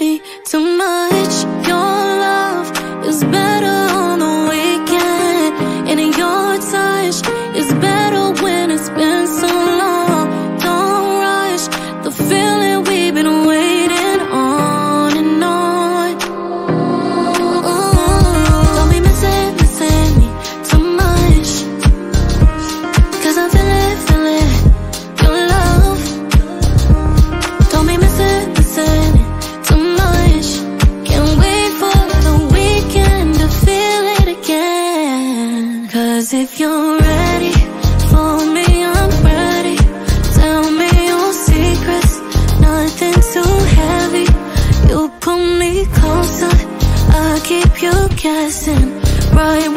me too much. Your love is better. You're ready for me, I'm ready. Tell me your secrets, nothing too heavy. You pull me closer, I keep you guessing. Right